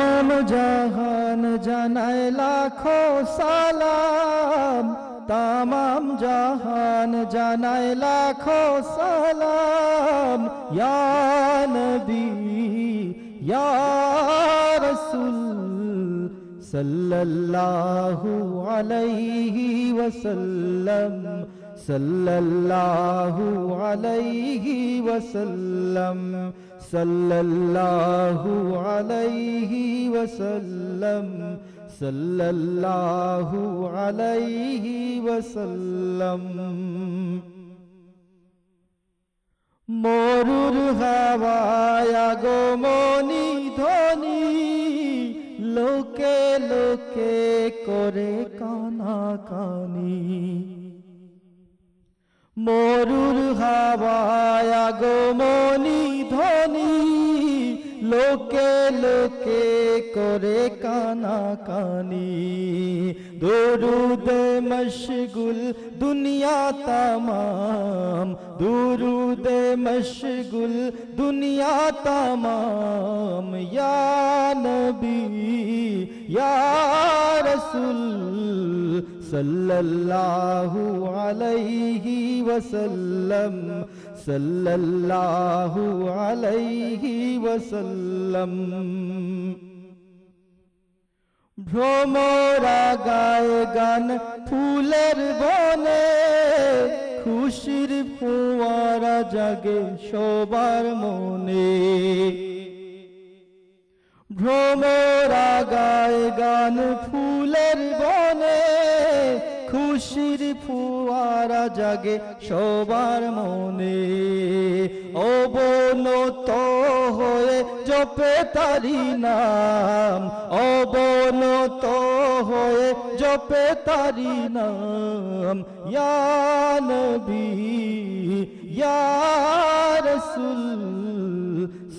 तमाम जहान जनाए लाखों सलाम। तमाम जहान जनाए लाखों सलाम। या नबी, या रसूल, सल्लल्लाहु अलैहि वसल्लम। सल्लल्लाहु अलैहि वसल्लम। সাল্লাল্লাহু আলাইহি ওয়াসাল্লাম সাল্লাল্লাহু আলাইহি ওয়াসাল্লাম মরুর হাওয়ায় আগমনি ধ্বনি লোকে লোকে করে কানা কানি মরুর হাওয়ায় আগমনি ধ্বনি লোকে লোকে করে কানা কানি দরুদে মশগুল দুনিয়া তামাম। দুরুদে মশগুল দুনিয়া তামাম। ইয়া নবী, ইয়া রসুল। সাল্লাল্লাহু আলাইহি ওয়াসাল্লাম সাল্লাল্লাহু আলাইহি ওয়াসাল্লাম ভ্রমরা গায় গান ফুলের বনে খুশির ফোয়ারা জাগে সবার মনে ভ্রমরা গায় গান ফুলের বনে খুশির ফুয়ারা জাগে সবার মনে। অবনত হয়ে জপে তারি নাম। অবনত হয়ে জপে তারি নাম। ইয়ানবী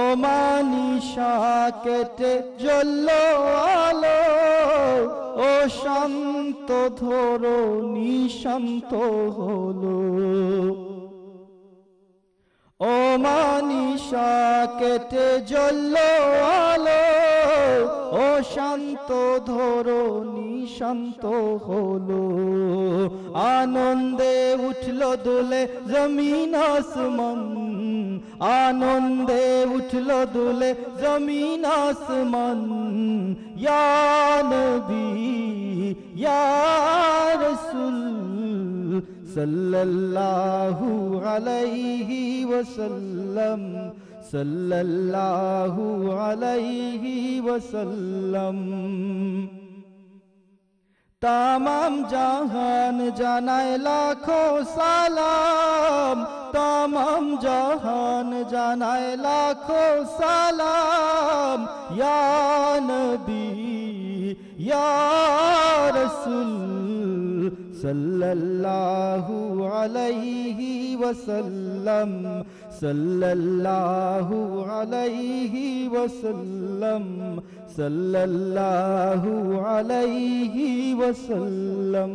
অমানিশা কেটে জল আলো, ও শান্ত ধরো, নিশান্ত হলো। অমানিশা কেটে জল আলো ও শান্ত ধরো, নিশান্ত হলো। আনন্দে উঠল দোলে জমিন আসমান। আনন্দে উঠল দোলে জমিন আসমান। নবী, ইয়া রাসূল, সাল্লাল্লাহু আলাইহি ওয়াসাল্লাম। सल्लल्लाहु अलैहि वसल्लम। तमाम जहान जानाए लाखों सलाम। तमाम जहान जानाए लाखों सलाम। या नबी, या रसूल। सल्लल्लाहु अलैहि वसल्लम सल्लल्लाहु अलैहि वसल्लम सल्लल्लाहु अलैहि वसल्लम।